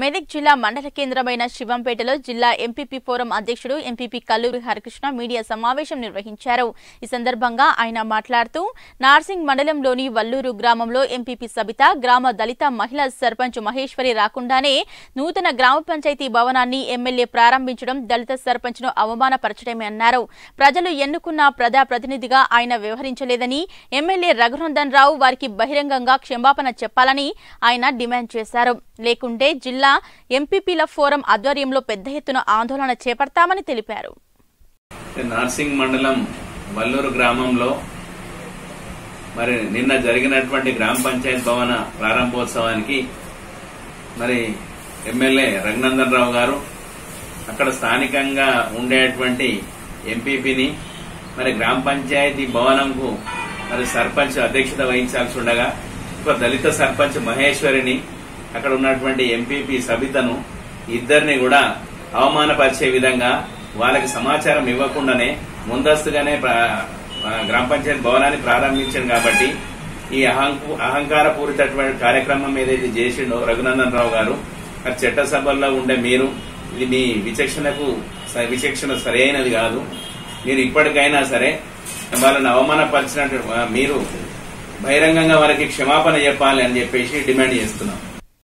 మెదక్ జిల్లా మండల కేంద్రమైన శివంపేటలో జిల్లా ఎంపీపీ ఫోరం అధ్యక్షుడు ఎంపీపీ కల్లూరి హరికృష్ణ మీడియా సమావేశం నిర్వహించారు. ఈ సందర్భంగా ఆయన మాట్లాడుతూ నార్సింగ్ మండలంలోని వల్లూరు గ్రామంలో ఎంపీపీ సబిత గ్రామ దళిత మహిళా సర్పంచ్ మహేశ్వరి రాకుండానే నూతన గ్రామ పంచాయతీ భవనాన్ని ఎమ్మెల్యే ప్రారంభించడం దళిత సర్పంచ్ను అవమానపరచడమే అన్నారు. ప్రజలు ఎన్నుకున్న ప్రజా ప్రతినిధిగా ఆయన వ్యవహరించలేదని ఎమ్మెల్యే రఘునందన్ రావు వారికి బహిరంగంగా క్షమాపణ చెప్పాలని ఆయన డిమాండ్ చేశారు. లేకుంటే జిల్లా ఎంపీపీల ఫోరం ఆధ్వర్యంలో పెద్ద ఎత్తున ఆందోళన చేపడతామని తెలిపారు. నార్సింగ్ మండలం వల్లూరు గ్రామంలో మరి నిన్న జరిగినటువంటి గ్రామ పంచాయత్ భవన ప్రారంభోత్సవానికి మరి ఎమ్మెల్యే రఘునందన్ రావు గారు అక్కడ స్థానికంగా ఉండేటువంటి ఎంపీపీని మరి గ్రామ పంచాయతీ భవనంకు మరి సర్పంచ్ అధ్యక్షత వహించాల్సి ఉండగా ఒక దళిత సర్పంచ్ మహేశ్వరిని అక్కడ ఉన్నటువంటి ఎంపీపీ సబితను ఇద్దరిని కూడా అవమానపరిచే విధంగా వాళ్ళకి సమాచారం ఇవ్వకుండానే ముందస్తుగానే గ్రామ పంచాయతీ భవనాన్ని ప్రారంభించాను కాబట్టి ఈ అహంకార పూరితటువంటి కార్యక్రమం ఏదైతే చేసిండో రఘునందన్ రావు గారు మరి చట్టసభల్లో ఉండే మీరు ఇది మీ విచక్షణకు స- విచక్షణ సరైనది కాదు. మీరు ఇప్పటికైనా సరే వాళ్ళని అవమానపరిచినట్టు మీరు బహిరంగంగా వారికి క్షమాపణ చెప్పాలి అని చెప్పేసి డిమాండ్ చేస్తున్నాం.